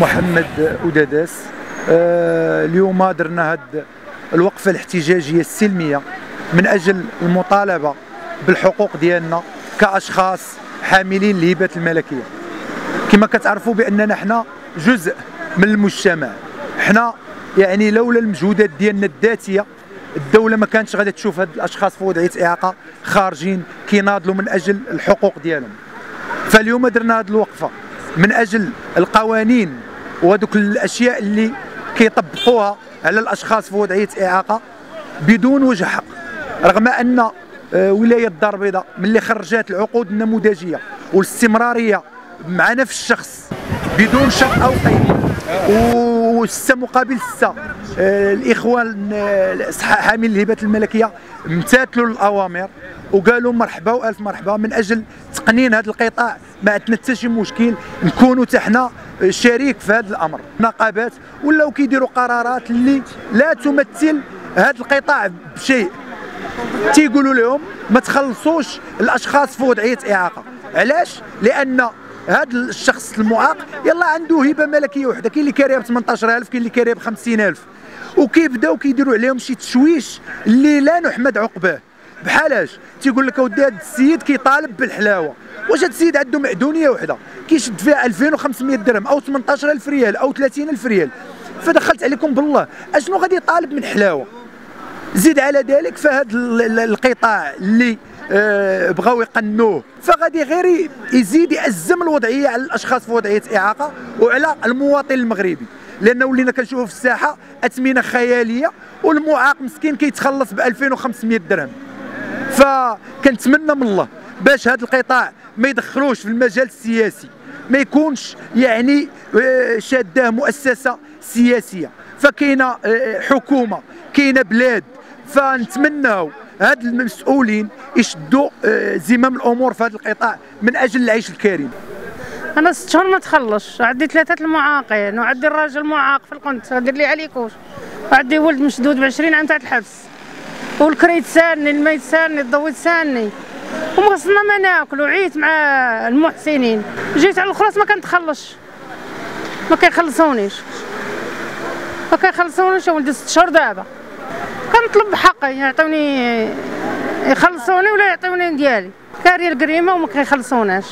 محمد أداداس آه، اليوم درنا هاد الوقفة الاحتجاجية السلمية من أجل المطالبة بالحقوق ديالنا كأشخاص حاملين الهبة الملكية. كما كتعرفوا بأننا حنا جزء من المجتمع. حنا يعني لولا المجهودات ديالنا الذاتية الدولة ما كانتش غادي تشوف هاد الأشخاص في وضعية إعاقة خارجين كيناضلوا من أجل الحقوق ديالهم. فاليوم درنا هاد الوقفة من أجل القوانين وهذوك الأشياء اللي كيطبقوها على الأشخاص في وضعية إعاقة بدون وجه حق. رغم أن آه، ولاية الدار البيضاء ملي خرجت العقود النموذجية والاستمرارية مع نفس الشخص بدون شرط أو قيد والسته مقابل سته آه، الإخوان آه، حامل الهبه الملكية امتثلوا الأوامر وقالوا مرحبا وألف مرحبا. من أجل تقنين هذا القطاع ما عندنا حتى شي مشكل نكونوا حتى حنا شريك في هذا الأمر. نقابات ولاو كيديروا قرارات اللي لا تمثل هذا القطاع بشيء. تيقولوا لهم ما تخلصوش الأشخاص في وضعية إعاقة. علاش؟ لأن هذا الشخص المعاق يلا عنده هبة ملكية وحدة كاين اللي كاريه ب 18000 كاين اللي كاريه ب 50000 وكيبداو كيديروا عليهم شي تشويش اللي لا نحمد عقباه. بحالاش تيقول لك أودي هذا السيد كيطالب بالحلاوة. واش هذا السيد عنده معدونية وحدة؟ كيشد فيها 2500 درهم أو 18000 ريال أو 30000 ريال. فدخلت عليكم بالله. أشنو غادي يطالب من حلاوة؟ زيد على ذلك فهاد القطاع اللي بغاو يقنوه. فغادي غير يزيد يأزم الوضعية على الأشخاص في وضعية إعاقة وعلى المواطن المغربي. لأن ولينا كنشوفوا في الساحة اثمنه خيالية والمعاق مسكين كيتخلص ب 2500 درهم. فكنتمنى من الله باش هذا القطاع ما يدخلوش في المجال السياسي ما يكونش يعني آه، شادة مؤسسة سياسية. فكاينة آه، حكومة كاينة بلاد فنتمناو هاد المسؤولين يشدوا آه، زمام الأمور في هذا القطاع من أجل العيش الكريم. أنا ست شهور ما تخلص عندي ثلاثة المعاقين وعندي الراجل معاق في القنت. دير لي عليكوش وعندي ولد مشدود ب 20 عام تحت الحبس. والكريت ساني الميت ساني الضويت ساني وما وصلنا ما ناكل وعيت مع المحسنين. جيت على الخلاص ما كنتخلصش. ما كيخلصونيش. ما كيخلصونيش ولدي ست شهور دابا. كنطلب حقي يعطوني يخلصوني ولا يعطوني ديالي؟ كاري الكريمه وما كيخلصوناش.